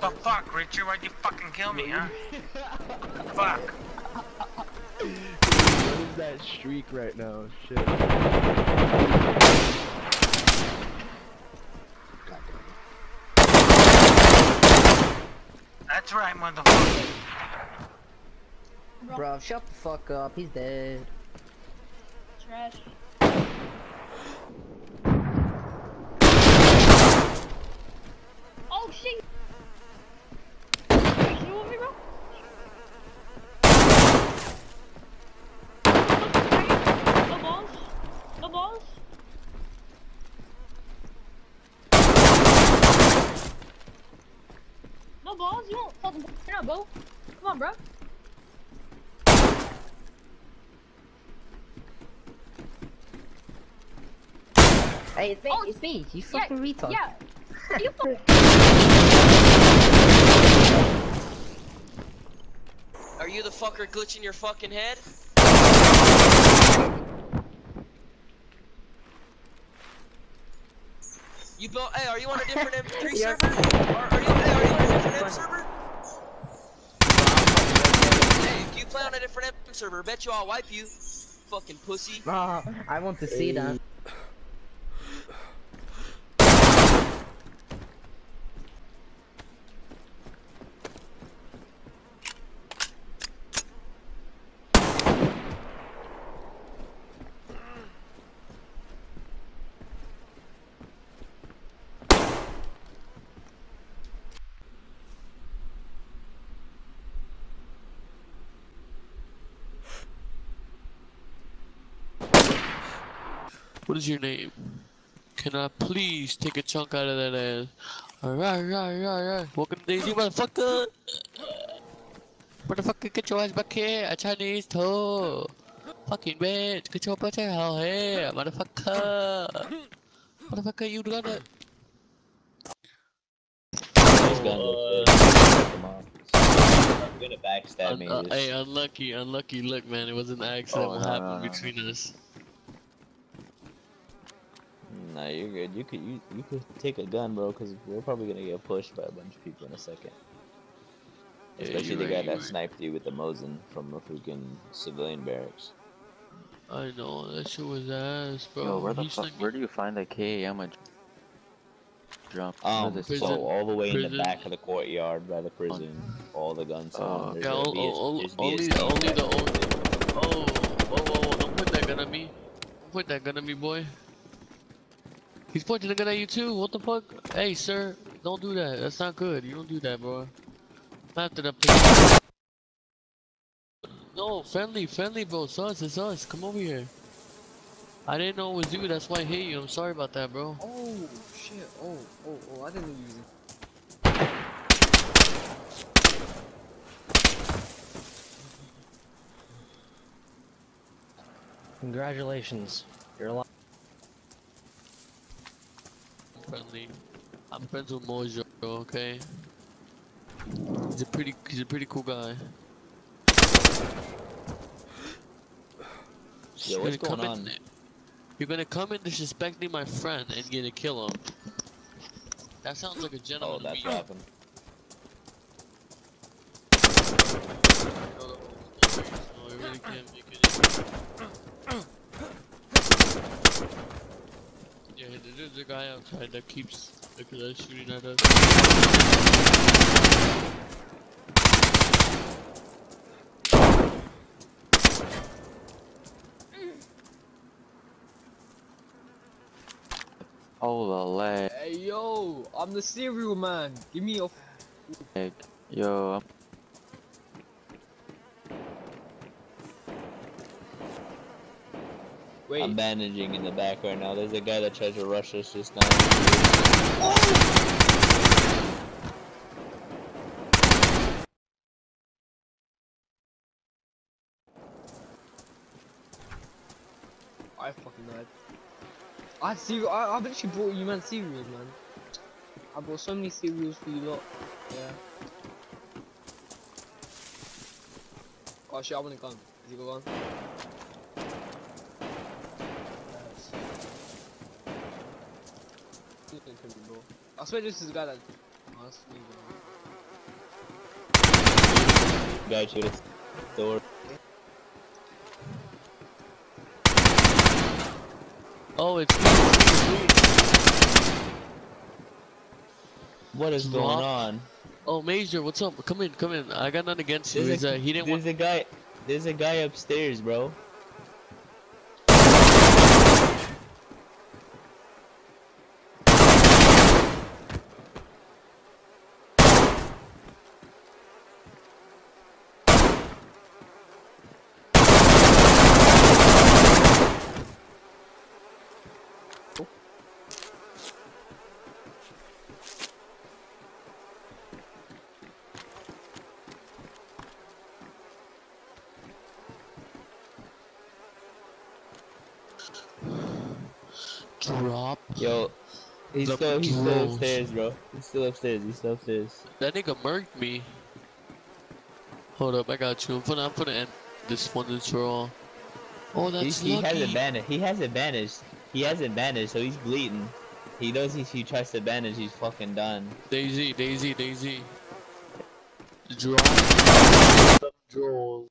The fuck, Richard? Why'd you fucking kill me, huh? fuck. What is that streak right now? Shit. That's right, motherfucker. Bro, shut the fuck up. He's dead. Trash. Oh shit! You still with me, bro? No balls. No balls. No balls. You won't fucking now, bro. Come on, bro. Hey, it's me. Oh, it's me. You Yeah, fucking retard. Yeah. You fucking. Are you the fucker glitching your fucking head? You built. Hey, are you on a different M3 server? Are, are you? Hey, are you on a different server? Hey, if you play on a different M server, bet you I'll wipe you. Fucking pussy. I want to see that. What is your name? Can I please take a chunk out of that ass? Alright, alright, alright, alright. Welcome to DayZ, motherfucker! Motherfucker, get your ass back here! A Chinese too! Fucking bitch! Get your butt out here! Motherfucker! Motherfucker, you gonna... This gun looks good. Come on. Gonna backstab Un me. uh, hey, unlucky, unlucky. Look, man, it was an accident. Oh, what no, happened no. between us? Nah, you're good. You could you, you could take a gun, bro, because we're probably gonna get pushed by a bunch of people in a second. Yeah, Especially the right, guy that right. sniped you with the Mosin from the freaking civilian barracks. I know, that shit was ass, bro. Yo, where the He fuck? sniped. Where do you find that KAM jump? Um, this Prison. so all the way in the back of the courtyard by the prison, all the guns. Oh, on. There's Yeah, a o- VS o- there's only, VST only the there. only. Oh, whoa, whoa, whoa! Don't point that gun at me. Don't point that gun at me, boy. He's pointing the gun at you too. What the fuck? Hey, sir, don't do that. That's not good. You don't do that, bro. After that. No, friendly, friendly, bro. It's us. It's us. Come over here. I didn't know it was you. That's why I hate you. I'm sorry about that, bro. Oh shit! Oh oh oh! I didn't know you was. Congratulations. You're alive. Friendly. I'm friends with Mojo, okay? He's a pretty he's a pretty cool guy. Yo, You're what's gonna going come on? in- You're gonna come in disrespecting my friend and gonna kill him. That sounds like a Oh, gentleman to that's what happened. Really can't make it. Yeah, there's a guy outside that keeps that shooting at us. Oh, the leg. Hey yo! I'm the cereal man. Give me your. Yo, I'm Wait. I'm bandaging in the back right now. There's a guy that tried to rush us just now. I fucking died. I had cereal. I, I've actually brought you man cereals, man. I brought so many cereals for you lot. Yeah. Oh shit! I want a gun. Is you got I swear this is the guy that must be the guy shoot us. Door. Oh, it's What is going on? Oh, Major, what's up? Come in, come in. I got nothing against you. A, uh, he didn't there's a guy. There's a guy upstairs, bro. Yo, he's The still he's still upstairs, bro. He's still upstairs. He's still upstairs. That nigga murked me. Hold up, I got you. I'm gonna, I'm gonna end this one and for all. Oh, that's He's, he lucky. has a bandage. He has a bandage. He has a bandage, so he's bleeding. He knows if he tries to bandage, he's fucking done. Daisy, Daisy, Daisy. Drop. Draws.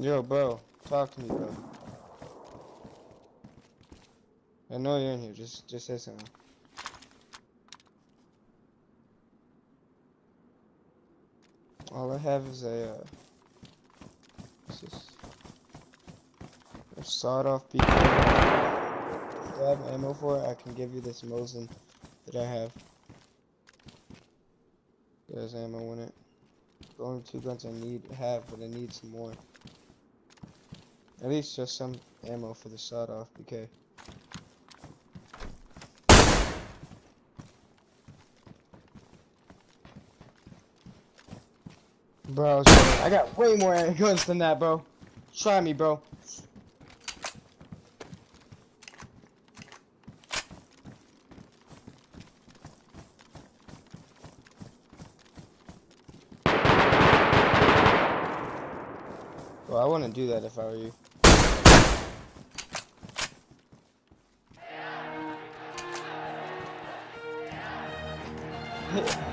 Yo, bro, talk to me, bro. I know you're in here. Just, just say something. All I have is a, uh, this? A sawed-off BK. If I have ammo for it, I can give you this Mosin that I have. There's ammo in it. The only two guns I need have, but I need some more. At least just some ammo for the sawed off BK. Bro, I got way more guns than that, bro. Try me, bro. Well, I wouldn't do that if I were you. Yeah.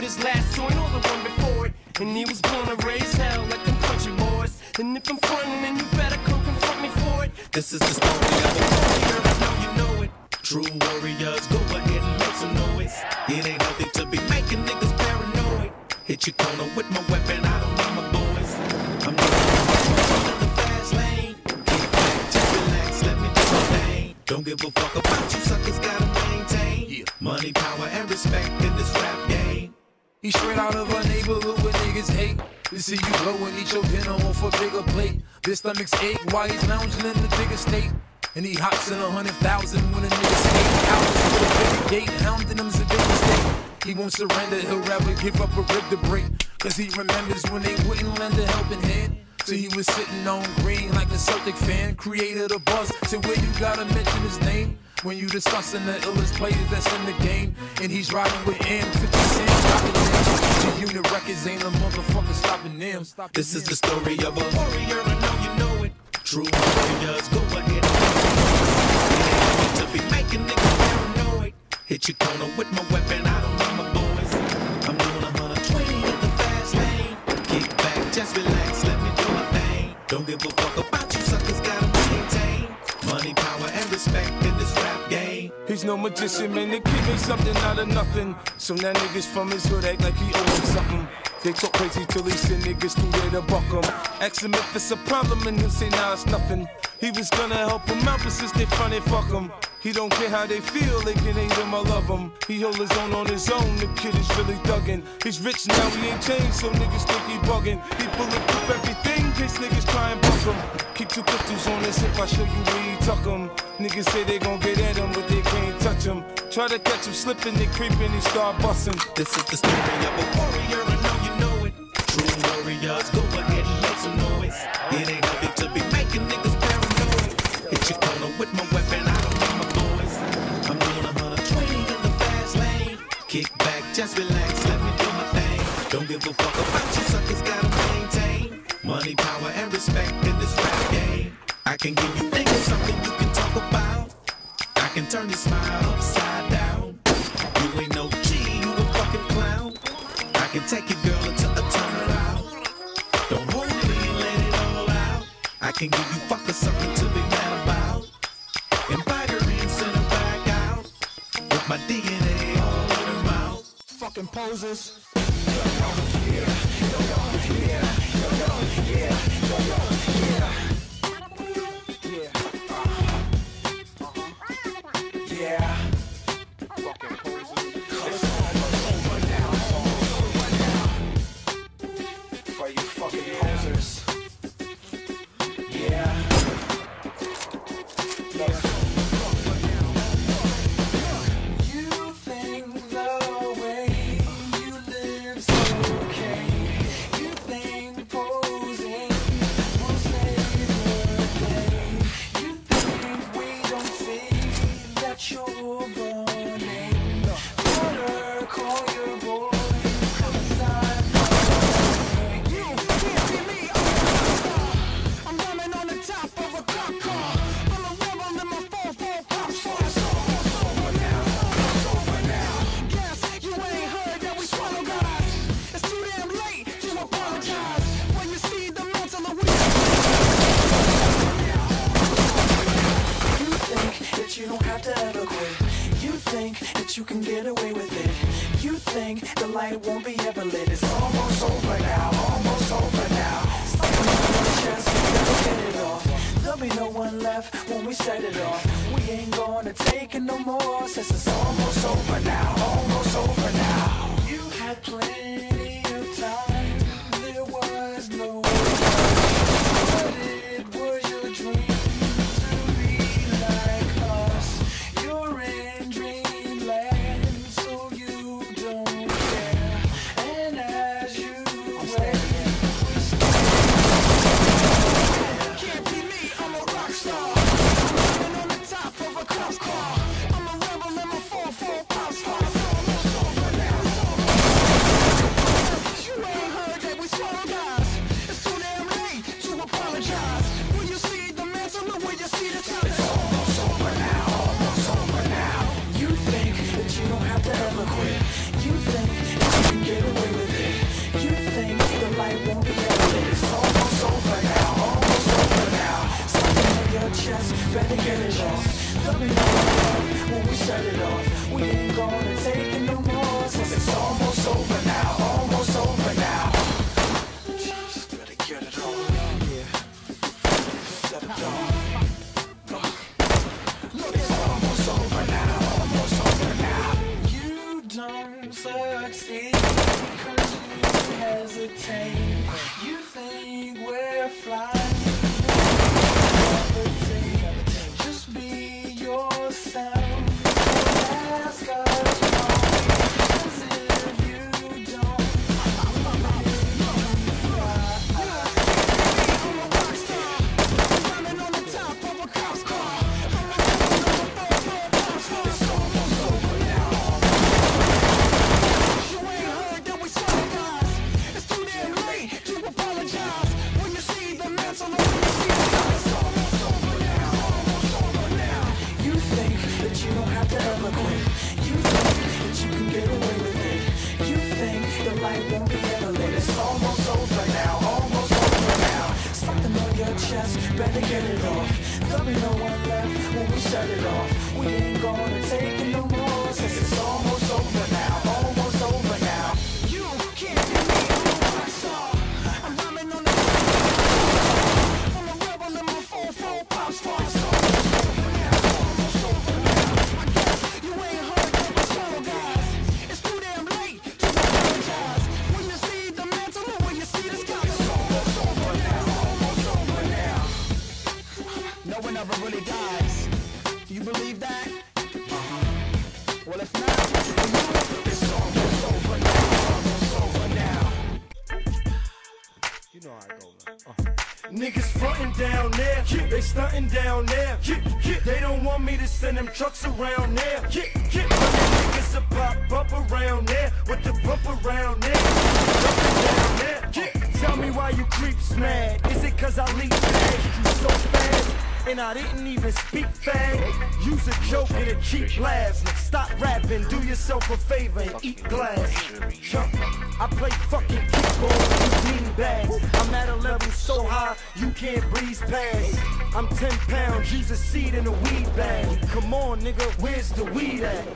with his last joint or the one before it. And he was born to raise hell like them country boys. And if I'm frontin', then you better come confront me for it. This is the story He straight out of a neighborhood where niggas hate. To see you blow and eat your dinner off a bigger plate. This stomach's ache while he's lounging in the bigger state. And he hops in a hundred thousand when a nigga skate out with a bigger gate. Hounding him's a mistake. He won't surrender, he'll rather give up a rib to break. Cause he remembers when they wouldn't lend a helping hand. So he was sitting on green like a Celtic fan, created a buzz. So where you gotta mention his name? When you discussing the illest players that's in the game, and he's riding with M, 50 Cent, rocking. Unit records ain't a motherfucker stopping them. This is the story of a warrior, I know you know it. True warriors, go ahead to be making niggas paranoid. Hit your corner with my weapon, I don't need my boys. I'm doing 120 in the fast lane. Kick back, just relax, let me do my thing. Don't give a fuck about you He's no magician, man. The kid made something out of nothing. So now niggas from his hood act like he owe him something. They talk crazy till he send niggas through there to buck him. Ask him if it's a problem and he'll say nah it's nothing. He was gonna help him out, but since they funny, fuck him. He don't care how they feel, they can hate him, I love him. He hold his own on his own, the kid is really thuggin'. He's rich now, he ain't changed, so niggas think he buggin'. He bulletproof everything, case niggas try and buck him. Keep two pistols on his hip, I show you where he tuck him. Niggas say they gon' get at him, but they can't touch him. Try to catch him slippin', they creepin', he start bustin'. This is the story of a warrior, I know you know it. True warriors, go ahead and make some noise. It ain't nothing to be making niggas paranoid. Hit your corner with my weapon, just relax, let me do my thing. Don't give a fuck about you suckers, gotta maintain money, power, and respect in this rap game. I can give you niggas something you can talk about. I can turn your smile upside down. You ain't no G, you a fucking clown. I can take your girl into a turnaround. Don't hold in, let it all out. I can give you fuckers something to be mad about. Invite her in, send her back out. With my DNA Fucking poses. You can get away with it. You think the light won't be ever lit. It's almost over now, almost over now. Chest, never get it off. There'll be no one left when we set it off. We ain't gonna take it no more since it's almost over now, almost over now. You had plenty hesitate. You know how I go, man. Uh. Niggas frontin' down there, yeah, they stuntin' down there. Yeah, yeah, they don't want me to send them trucks around there. Yeah, yeah, niggas a pop up around there with the bump around there. Down there. Yeah, tell me why you creeps mad. Is it cause I leak fast? You so fast. And I didn't even speak fast. Use a joke and a cheap laugh. Stop rapping, do yourself a favor and eat glass. Jump. I play fucking kickball, you bean bags. I'm at a level so high, you can't breeze past. I'm 10 pounds, use a seed in a weed bag. Come on, nigga, where's the weed at?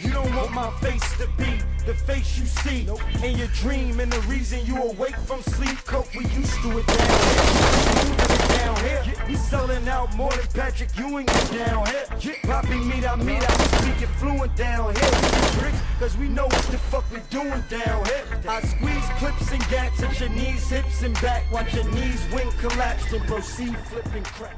You don't want my face to be the face you see in your dream and the reason you awake from sleep. Coke, we used to it down here. Down here. We selling out more than Patrick Ewing is down here. Poppy meet, I meet, I we speaking fluent down here. Tricks, cause we know what the fuck we doing down here. I squeeze clips and gats at your knees, hips, and back. Watch your knees wing collapse, then proceed flipping crack.